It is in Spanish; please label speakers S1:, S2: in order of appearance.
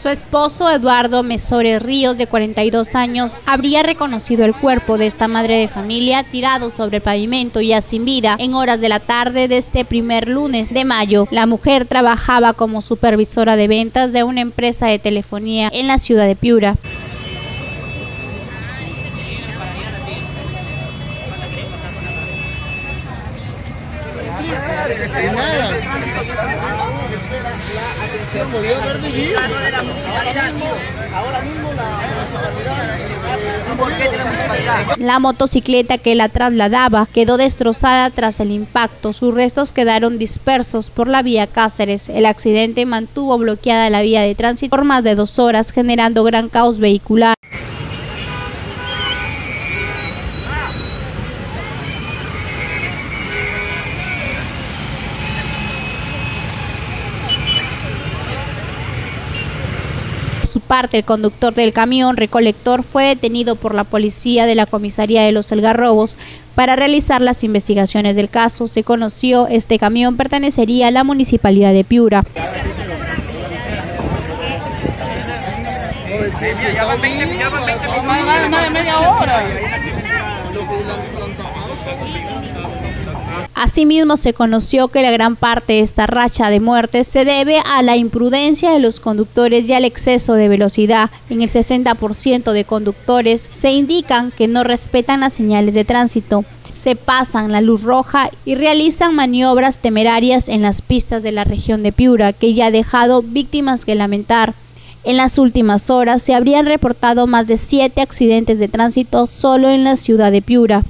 S1: Su esposo Eduardo Mesores Ríos, de 42 años, habría reconocido el cuerpo de esta madre de familia tirado sobre el pavimento y sin vida en horas de la tarde de este primer lunes de mayo. La mujer trabajaba como supervisora de ventas de una empresa de telefonía en la ciudad de Piura. La motocicleta que la trasladaba quedó destrozada tras el impacto. Sus restos quedaron dispersos por la vía Cáceres. El accidente mantuvo bloqueada la vía de tránsito por más de dos horas, generando gran caos vehicular. Su parte, el conductor del camión recolector fue detenido por la policía de la comisaría de los Algarrobos para realizar las investigaciones del caso. Se conoció este camión pertenecería a la municipalidad de Piura. Asimismo, se conoció que la gran parte de esta racha de muertes se debe a la imprudencia de los conductores y al exceso de velocidad. En el 60% de conductores se indican que no respetan las señales de tránsito se pasan la luz roja y realizan maniobras temerarias en las pistas de la región de Piura, que ya ha dejado víctimas que lamentar. En las últimas horas se habrían reportado más de siete accidentes de tránsito solo en la ciudad de Piura.